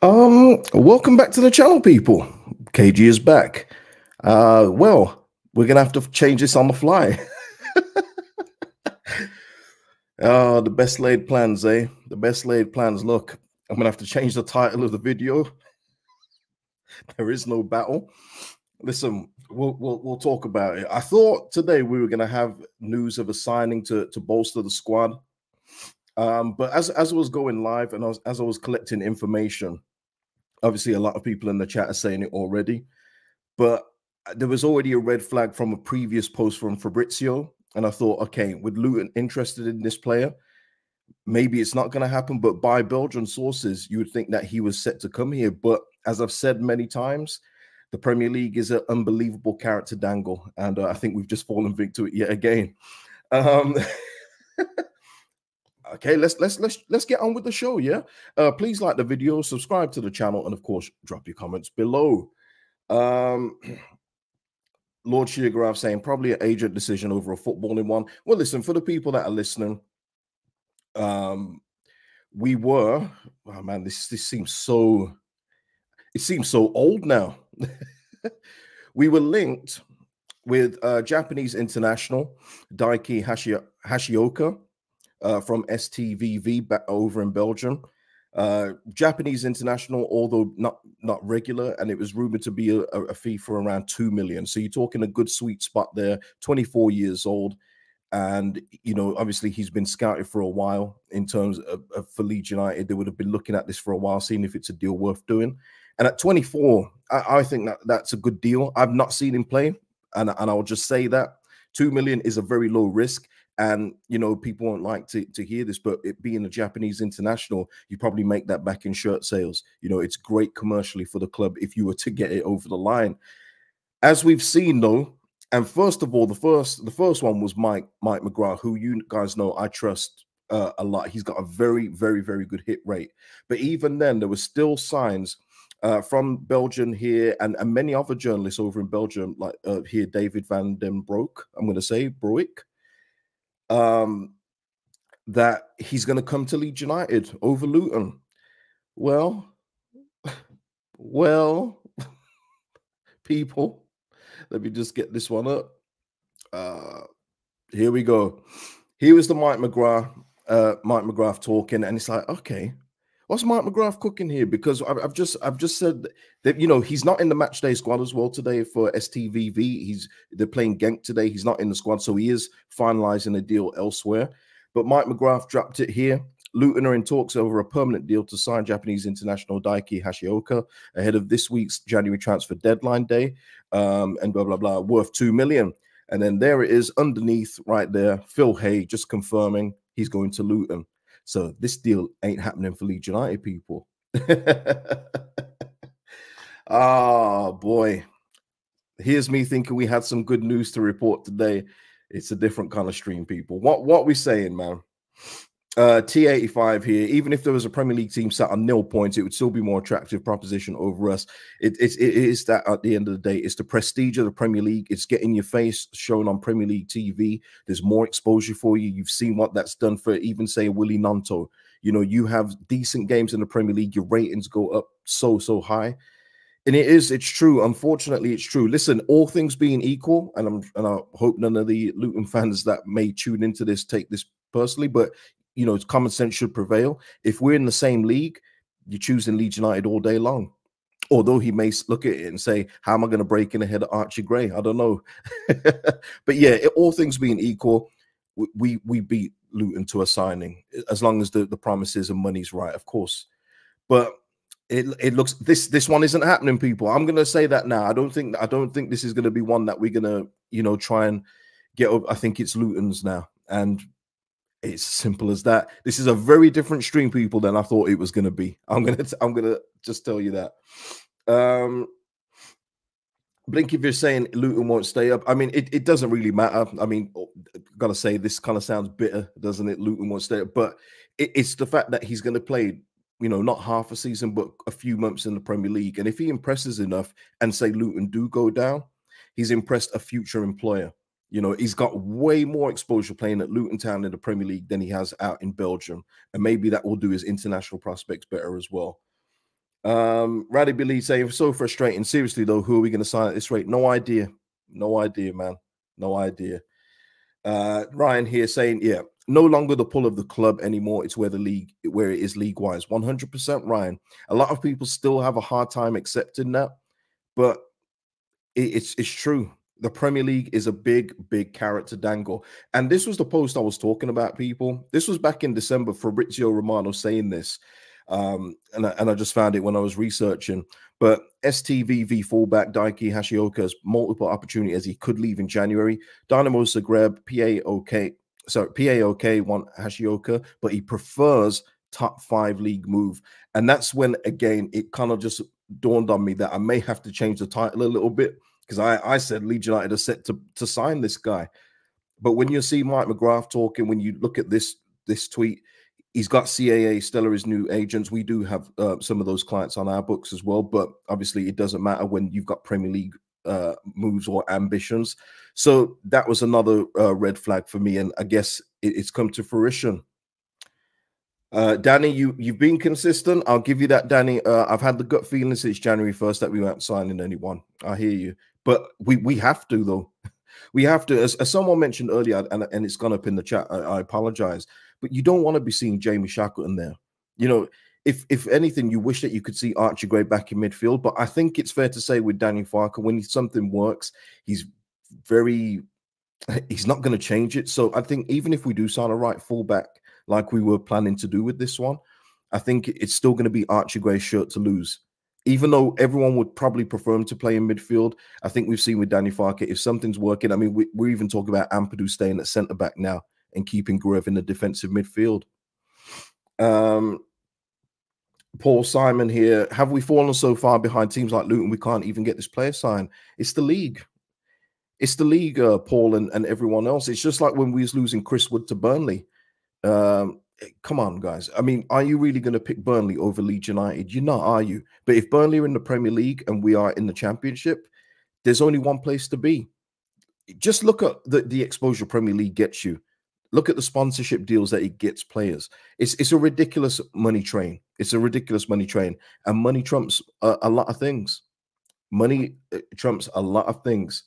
Um, welcome back to the channel, people. KG is back. Uh, well, we're gonna have to change this on the fly. oh, the best laid plans, eh? The best laid plans. Look, I'm gonna have to change the title of the video. there is no battle. Listen, we'll, we'll we'll talk about it. I thought today we were gonna have news of a signing to to bolster the squad. Um, but as as I was going live and I was, as I was collecting information, obviously a lot of people in the chat are saying it already, but there was already a red flag from a previous post from Fabrizio, and I thought, okay, with Luton interested in this player, maybe it's not going to happen. But by Belgian sources, you would think that he was set to come here. But as I've said many times, the Premier League is an unbelievable character dangle, and uh, I think we've just fallen victim to it yet again. Um, okay let's let's let's let's get on with the show yeah? Uh please like the video subscribe to the channel and of course drop your comments below. Um lord Sheargraph saying probably an agent decision over a footballing one. Well listen for the people that are listening um we were oh man this this seems so it seems so old now. We were linked with uh japanese international daiki Hashi- hashioka uh, from STVV over in Belgium. Uh, Japanese international, although not not regular, and it was rumored to be a, a, fee for around two million. So you're talking a good sweet spot there. 24 years old, and you know obviously he's been scouted for a while in terms of, of for Leeds United. They would have been looking at this for a while, seeing if it's a deal worth doing. And at 24, I, I think that that's a good deal. I've not seen him play, and and I'll just say that two million is a very low risk and you know people won't like to, to hear this but it being a japanese international you probably make that back in shirt sales. You know it's great commercially for the club if you were to get it over the line. As we've seen though and first of all the first the first one was mike mike mcgrath who you guys know i trust uh, a lot. He's got a very very very good hit rate. But even then there were still signs uh, from Belgium here and, and many other journalists over in Belgium, like uh, here, David van den Broek, I'm going to say Broek, um, that he's going to come to Leeds United over Luton. Well, well, people, let me just get this one up. Uh, here we go. Here was the Mike McGrath, uh, Mike McGrath talking, and it's like, okay, what's Mark McGrath cooking here? Because I've, I've, just I've just said that you know he's not in the match day squad as well today for STVV. He's they're playing Genk today. He's not in the squad, so he is finalizing a deal elsewhere. But Mike McGrath dropped it here. Luton are in talks over a permanent deal to sign Japanese international Daiki Hashioka ahead of this week's January transfer deadline day, um, and blah blah blah, worth two million. And then there it is underneath right there. Phil Hay just confirming he's going to Luton. So this deal ain't happening for Leeds United people. oh boy. Here's me thinking we had some good news to report today. It's a different kind of stream, people. What what we saying, man? Uh, T85 here. Even if there was a Premier League team sat on nil points, it would still be more attractive proposition over us. It, it, it is that at the end of the day, it's the prestige of the Premier League. It's getting your face shown on Premier League TV. There's more exposure for you. You've seen what that's done for even say Willie Gnonto. You know, you have decent games in the Premier League. Your ratings go up so so high. And it is, it's true. Unfortunately, it's true. Listen, all things being equal, and I'm and I hope none of the Luton fans that may tune into this take this personally, but you know, common sense should prevail. If we're in the same league, you're choosing Leeds United all day long. Although he may look at it and say, How am I going to break in ahead of Archie Gray? I don't know. but yeah, it, all things being equal, we we beat Luton to a signing as long as the, the promises and money's right, of course. But it it looks this this one isn't happening, people. I'm gonna say that now. I don't think I don't think this is gonna be one that we're gonna, you know, try and get up. I think it's Luton's now. And it's simple as that. This is a very different stream, people, than I thought it was going to be. I'm gonna, I'm gonna just tell you that. Um, Blink, if you're saying Luton won't stay up, I mean, it, it doesn't really matter. I mean, oh, gotta say, this kind of sounds bitter, doesn't it? Luton won't stay up, but it, it's the fact that he's going to play, you know, not half a season, but a few months in the Premier League. And if he impresses enough and say Luton do go down, he's impressed a future employer. You know, he's got way more exposure playing at Luton Town in the Premier League than he has out in Belgium. And maybe that will do his international prospects better as well. Um, Raddy Billy saying so frustrating. Seriously though, who are we going to sign at this rate? No idea. No idea, man. No idea. Uh, Ryan here saying, yeah, no longer the pull of the club anymore. It's where the league, where it is league wise. 100% Ryan. A lot of people still have a hard time accepting that, but it, it's it's true. The Premier League is a big, big carrot to dangle. And this was the post I was talking about, people. This was back in December, Fabrizio Romano saying this. Um, and, I, and I just found it when I was researching. But STVV fullback Daiki Hashioka has multiple opportunity as he could leave in January. Dynamo Zagreb, PAOK, sorry, PAOK want Hashioka, but he prefers top five league move. And that's when, again, it kind of just dawned on me that I may have to change the title a little bit because I, I said Leeds United are set to, to sign this guy. But when you see Mike McGrath talking, when you look at this this tweet, he's got CAA, Stellar is new agents. We do have uh, some of those clients on our books as well, but obviously it doesn't matter when you've got Premier League uh, moves or ambitions. So that was another uh, red flag for me, and I guess it, it's come to fruition. Uh, Danny, you you've been consistent. I'll give you that, Danny. Uh, I've had the gut feeling since January first that we weren't signing anyone. I hear you, but we we have to though. We have to, as, as someone mentioned earlier, and, and it's gone up in the chat. I, I apologize but you don't want to be seeing Jamie Shackleton there. You know, if if anything, you wish that you could see Archie Gray back in midfield. But I think it's fair to say with Daniel Farke, when something works, he's very he's not going to change it. So I think even if we do sign a right fullback like we were planning to do with this one, I think it's still going to be Archie Gray's shirt to lose. Even though everyone would probably prefer him to play in midfield, I think we've seen with Danny Farke, if something's working, I mean, we, are even talking about Ampadu staying at centre back now and keeping Gruev in the defensive midfield. Um, Paul Simon here. Have we fallen so far behind teams like Luton we can't even get this player signed? It's the league. It's the league, uh, Paul, and, and everyone else. It's just like when we was losing Chris Wood to Burnley. Um, come on, guys. I mean, are you really going to pick Burnley over Leeds United? You're not, are you? But if Burnley are in the Premier League and we are in the Championship, there's only one place to be. Just look at the, the exposure Premier League gets you. Look at the sponsorship deals that it gets players. It's it's a ridiculous money train. It's a ridiculous money train, and money trumps a, a lot of things. Money uh, trumps a lot of things.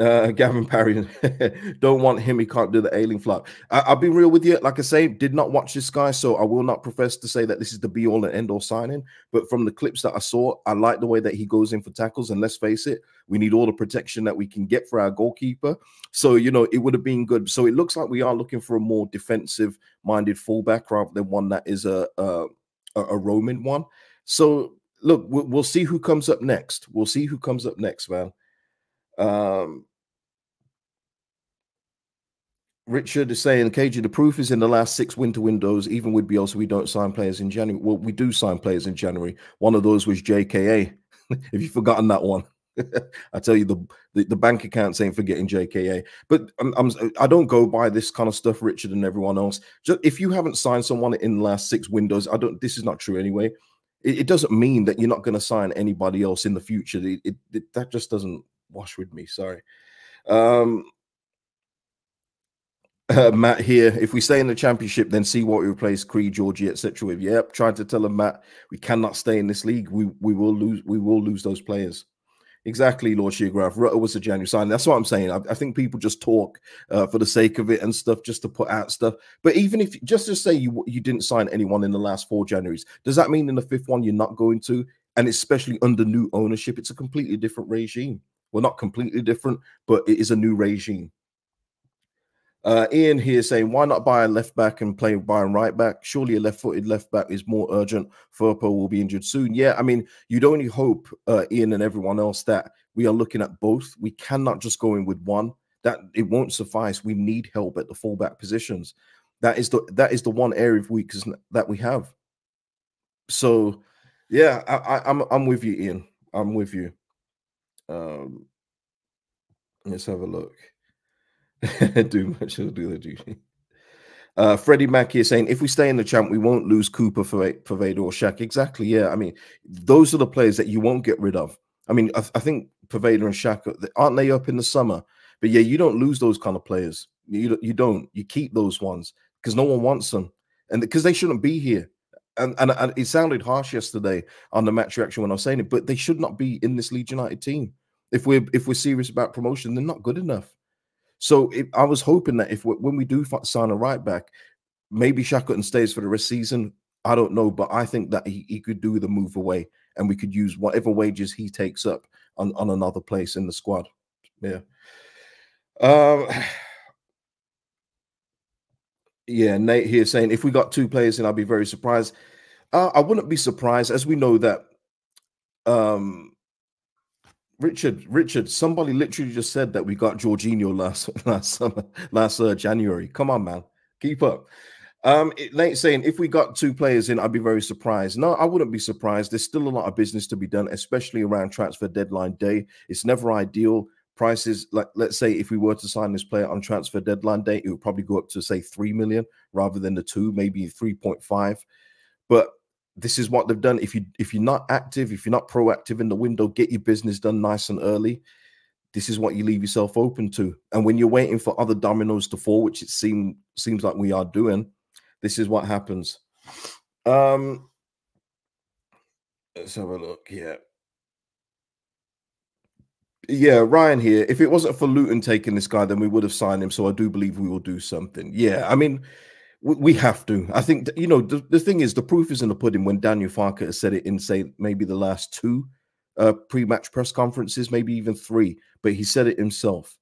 Uh, Gavin Parry, don't want him. He can't do the ailing flop. I, will be real with you. Like I say, did not watch this guy, so I will not profess to say that this is the be all and end all signing. But from the clips that I saw, I like the way that he goes in for tackles. And let's face it, we need all the protection that we can get for our goalkeeper. So you know, it would have been good. So it looks like we are looking for a more defensive minded fullback rather than one that is a a, a Roman one. So look, we'll, we'll see who comes up next. We'll see who comes up next, man. Um, Richard is saying, KG, the proof is in the last six winter windows. Even with Bielsa, we don't sign players in January. Well, we do sign players in January. One of those was JKA. if you've forgotten that one, I tell you, the, the, the bank accounts ain't forgetting JKA. But I'm, I'm I don't go by this kind of stuff, Richard, and everyone else. Just if you haven't signed someone in the last six windows, I don't. This is not true anyway. It, it doesn't mean that you're not going to sign anybody else in the future. It, it, that just doesn't wash with me. Sorry. Um, uh, Matt here. If we stay in the championship, then see what we replace Creed, Georgie, etc. With yep, trying to tell him Matt, we cannot stay in this league. We we will lose. We will lose those players. Exactly, Lord Sheargraph. Rutter was a January sign. That's what I'm saying. I, I think people just talk uh, for the sake of it and stuff, just to put out stuff. But even if just to say you you didn't sign anyone in the last four Januaries, does that mean in the fifth one you're not going to? And especially under new ownership, it's a completely different regime. Well, not completely different, but it is a new regime. Uh, Ian here saying, why not buy a left back and play Byram right back? Surely a left footed left back is more urgent. Firpo will be injured soon. Yeah, I mean, you'd only hope, uh, Ian and everyone else, that we are looking at both. We cannot just go in with one. That it won't suffice. We need help at the fullback positions. That is the that is the one area of weakness that we have. So, yeah, I, I, I'm I'm with you, Ian. I'm with you. Um, let's have a look. do much do the duty. Uh, Freddie Mack here saying, if we stay in the champ, we won't lose Cooper, Poveda, or Shaq. Exactly. Yeah. I mean, those are the players that you won't get rid of. I mean, I, I think Poveda and Shaq aren't they up in the summer? But yeah, you don't lose those kind of players. You you don't. You keep those ones because no one wants them, and because they shouldn't be here. and, and, and it sounded harsh yesterday on the match reaction when I was saying it, but they should not be in this Leeds United team. If we're if we're serious about promotion, they're not good enough. So it, I was hoping that if when we do sign a right back, maybe Shackleton stays for the rest season. I don't know, but I think that he, he could do the move away, and we could use whatever wages he takes up on on another place in the squad. Yeah. Um. Yeah, Nate here saying if we got two players, then I'd be very surprised. Uh, I wouldn't be surprised, as we know that um Richard, Richard, somebody literally just said that we got Georginio last last summer, last uh, January. Come on, man, keep up. Um, it, Nate saying if we got two players in, I'd be very surprised. No, I wouldn't be surprised. There's still a lot of business to be done, especially around transfer deadline day. It's never ideal. Prices, like let's say, if we were to sign this player on transfer deadline day, it would probably go up to say three million rather than the two, maybe three point five. But this is what they've done. If you if you're not active, if you're not proactive in the window, get your business done nice and early. This is what you leave yourself open to. And when you're waiting for other dominoes to fall, which it seems seems like we are doing, this is what happens. Um let's have a look. Yeah. Yeah, Ryan here. If it wasn't for Luton taking this guy, then we would have signed him. So I do believe we will do something. Yeah, I mean, we have to. I think you know the, the thing is the proof is in the pudding. When Daniel Farke has said it in say maybe the last two uh, pre-match press conferences, maybe even three, but he said it himself.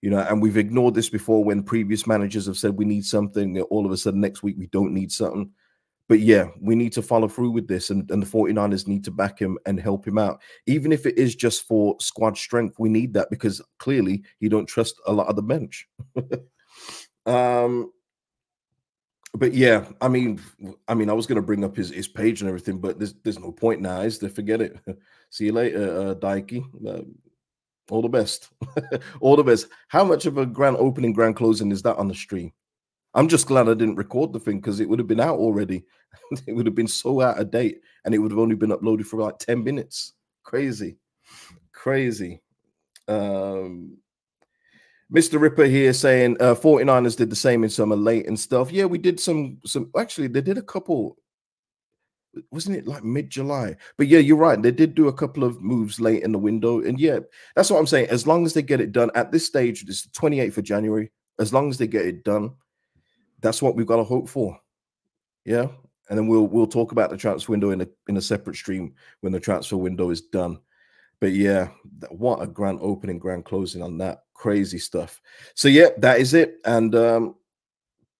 You know, and we've ignored this before when previous managers have said we need something. All of a sudden, next week we don't need something. But yeah, we need to follow through with this, and, and the 49ers need to back him and help him out. Even if it is just for squad strength, we need that because clearly he don't trust a lot of the bench. um but yeah, I mean, I mean, I was gonna bring up his, his page and everything, but there's there's no point now. Is to forget it. See you later, uh. Uh, all the best, all the best. How much of a grand opening, grand closing is that on the stream? I'm just glad I didn't record the thing because it would have been out already. it would have been so out of date, and it would have only been uploaded for like ten minutes. Crazy, crazy. Um, Mr. Ripper here saying uh 49ers did the same in summer late and stuff. Yeah, we did some some actually they did a couple wasn't it like mid-July? But yeah, you're right. They did do a couple of moves late in the window. And yeah, that's what I'm saying. As long as they get it done at this stage, it's the 28th of January. As long as they get it done, that's what we've got to hope for. Yeah. And then we'll we'll talk about the transfer window in a in a separate stream when the transfer window is done. But yeah, what a grand opening, grand closing on that crazy stuff. So yeah, that is it, and um,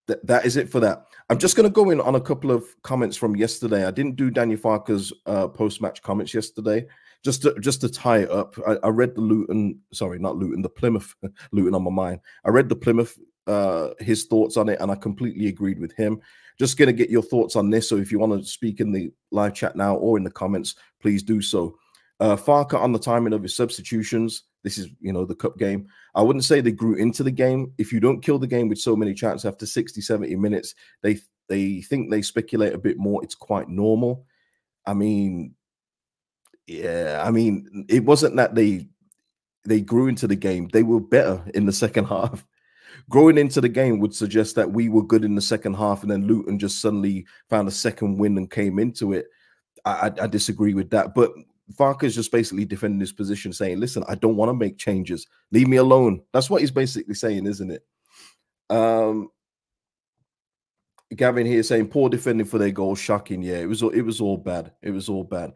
th- that is it for that. I'm just going to go in on a couple of comments from yesterday. I didn't do Daniel Farke's uh, post-match comments yesterday, just to, just to tie it up. I, I, read the Luton, sorry, not Luton, the Plymouth Luton on my mind. I read the Plymouth uh, his thoughts on it, and I completely agreed with him. Just going to get your thoughts on this. So if you want to speak in the live chat now or in the comments, please do so. Uh, Farke on the timing of his substitutions. This is, you know, the cup game. I wouldn't say they grew into the game. If you don't kill the game with so many chances after 60, 70 minutes, they they think they speculate a bit more. It's quite normal. I mean, yeah, I mean, it wasn't that they they grew into the game. They were better in the second half. Growing into the game would suggest that we were good in the second half, and then Luton just suddenly found a second win and came into it. I, I, I disagree with that. But is just basically defending his position, saying, "Listen, I don't want to make changes. Leave me alone." That's what he's basically saying, isn't it? Um, Gavin here saying, "Poor defending for their goal, shocking." Yeah, it was it was all bad. It was all bad,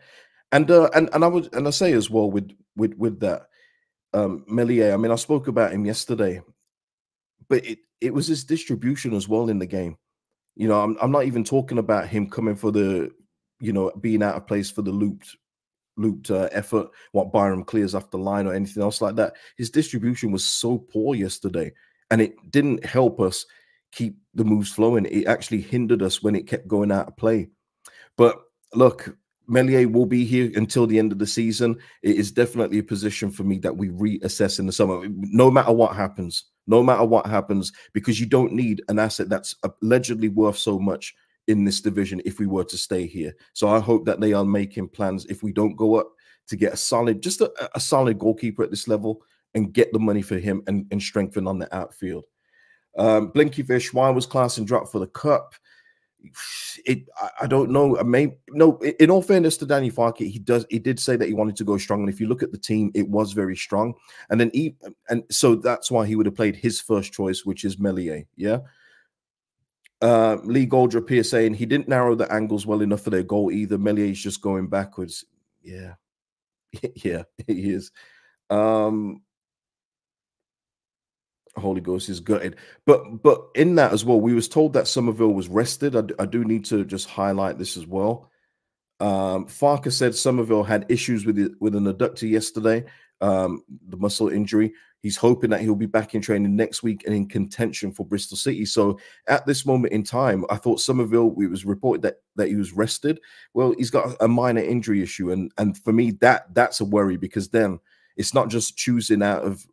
and uh, and and I would and I say as well with with with that um Meslier. I mean, I spoke about him yesterday, but it it was his distribution as well in the game. You know, I'm I'm not even talking about him coming for the you know being out of place for the looped looped uh, effort, what Byram clears off the line or anything else like that. His distribution was so poor yesterday, and it didn't help us keep the moves flowing. It actually hindered us when it kept going out of play. But look, Meslier will be here until the end of the season. It is definitely a position for me that we reassess in the summer, no matter what happens. No matter what happens, because you don't need an asset that's allegedly worth so much in this division if we were to stay here. So I hope that they are making plans if we don't go up to get a solid, just a, a solid goalkeeper at this level and get the money for him and, and strengthen on the outfield. Um, Blinky Fish, why was Klaesson dropped for the cup? it I, don't know. I mean, no. In all fairness to Danny Farke, he does he did say that he wanted to go strong, and if you look at the team, it was very strong. And then he and so that's why he would have played his first choice, which is Meslier. Yeah. Uh, Lee Goldrup here saying he didn't narrow the angles well enough for their goal either. is just going backwards. Yeah, yeah, he is. Um, Holy Ghost is gutted. But but in that as well, we was told that Summerville was rested. I do need to just highlight this as well. Um, Farke said Summerville had issues with it, with an adductor yesterday, um, the muscle injury. He's hoping that he'll be back in training next week and in contention for Bristol City. So at this moment in time, I thought Summerville. It was reported that that he was rested. Well, he's got a minor injury issue, and and for me that that's a worry because then it's not just choosing out of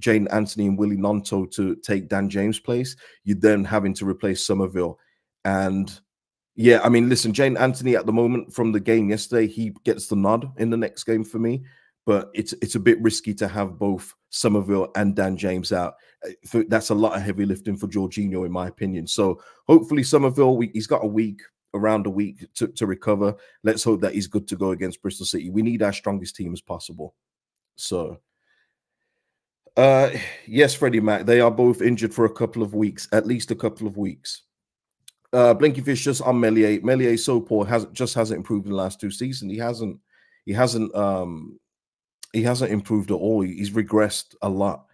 Jaidon Anthony and Willie Gnonto to take Dan James' place, you're then having to replace Summerville, And yeah, I mean, listen, Jaidon Anthony at the moment from the game yesterday, he gets the nod in the next game for me. But it's it's a bit risky to have both Summerville and Dan James out. Uh, that's a lot of heavy lifting for Georginio, in my opinion. So hopefully Summerville, we, he's got a week, around a week to, to recover. Let's hope that he's good to go against Bristol City. We need our strongest team as possible. So uh, yes, Freddie Mac. They are both injured for a couple of weeks, at least a couple of weeks. Uh, Blinkyfish just on Meslier. Meslier so poor has just hasn't improved in the last two seasons. He hasn't. He hasn't. Um, he hasn't improved at all. He's regressed a lot.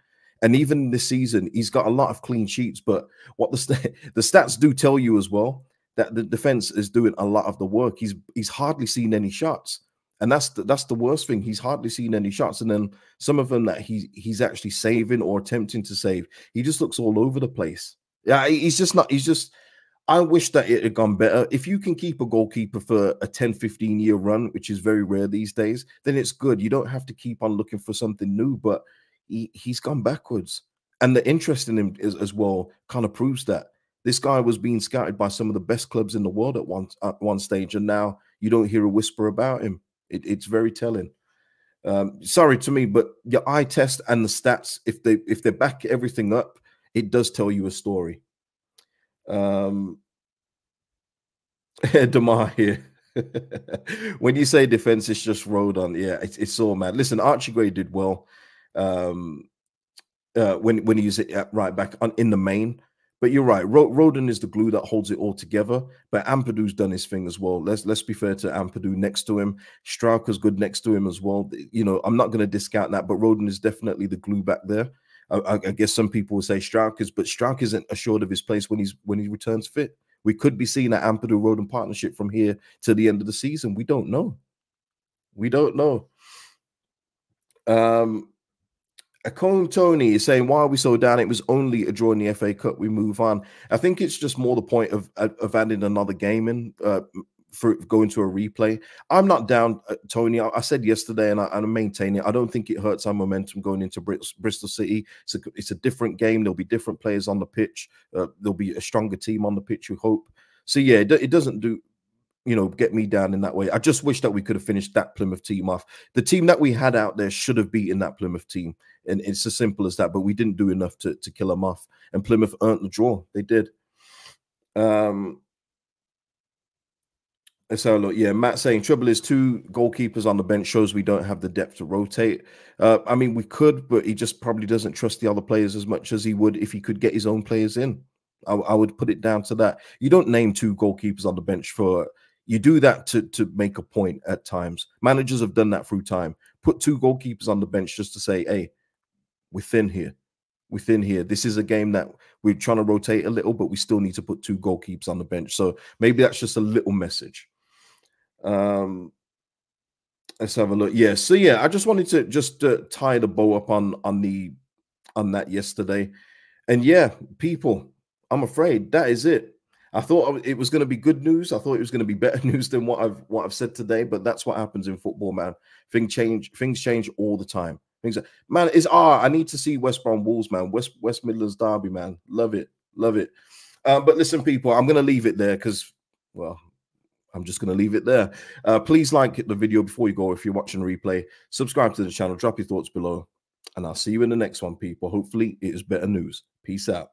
And even this season, he's got a lot of clean sheets. But what the st the stats do tell you as well that the defense is doing a lot of the work. He's he's hardly seen any shots and that's the, that's the worst thing. He's hardly seen any shots, and then some of them that he he's actually saving or attempting to save, he just looks all over the place. Yeah, he's just not. He's just. I wish that it had gone better. If you can keep a goalkeeper for a 10, 15 year run, which is very rare these days, then it's good. You don't have to keep on looking for something new, but he, he's gone backwards. And the interest in him is, as well kind of proves that. This guy was being scouted by some of the best clubs in the world at one at one stage, and now you don't hear a whisper about him. It, it's very telling. Um, sorry to me, but your eye test and the stats, if they if they back everything up, it does tell you a story. Um, Demar here. when you say defense, it's just rolled on. Yeah, it's, it's all mad. Listen, Archie Gray did well um, uh, when when he's right back on in the main. But you're right. Rodon is the glue that holds it all together. But Ampadu's done his thing as well. Let's let's be fair to Ampadu next to him. Straucher's good next to him as well. You know, I'm not going to discount that, but Rodon is definitely the glue back there. I, I guess some people will say Straucher's, but Strauch isn't assured of his place when he's when he returns fit. We could be seeing an Ampadu Rodon partnership from here to the end of the season. We don't know. We don't know. Um, Akon Tony is saying, why are we so down? It was only a draw in the FA Cup. We move on. I think it's just more the point of of adding another game in uh, for going to a replay. I'm not down, uh, Tony. I, I, said yesterday, and I, and I maintain it. I don't think it hurts our momentum going into Bristol City. It's a, it's a different game. There'll be different players on the pitch. Uh, there'll be a stronger team on the pitch. You hope. So yeah, it, it doesn't do you know, get me down in that way. I just wish that we could have finished that Plymouth team off. The team that we had out there should have beaten that Plymouth team. And it's as simple as that. But we didn't do enough to, to kill them off. And Plymouth earned the draw. They did. Um Let's have a look. Yeah, Matt saying trouble is two goalkeepers on the bench shows we don't have the depth to rotate. Uh, I mean, we could, but he just probably doesn't trust the other players as much as he would if he could get his own players in. I, I would put it down to that. You don't name two goalkeepers on the bench for you do that to to make a point at times. Managers have done that through time. Put two goalkeepers on the bench just to say, "Hey, we're thin here. We're thin here. This is a game that we're trying to rotate a little, but we still need to put two goalkeepers on the bench." So maybe that's just a little message. Um, let's have a look. Yeah. So yeah, I just wanted to just uh, tie the bow up on on the on that yesterday, and yeah, people, I'm afraid that is it. I thought it was going to be good news. I thought it was going to be better news than what I've what I've said today. But that's what happens in football, man. Things change. Things change all the time. Things, man, is ah. I need to see West Brom Wolves, man. West West Midlands Derby, man. Love it, love it. Um, but listen, people, I'm going to leave it there because, well, I'm just going to leave it there. Uh, please like the video before you go if you're watching replay. Subscribe to the channel. Drop your thoughts below, and I'll see you in the next one, people. Hopefully, it is better news. Peace out.